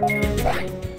Bye.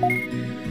Música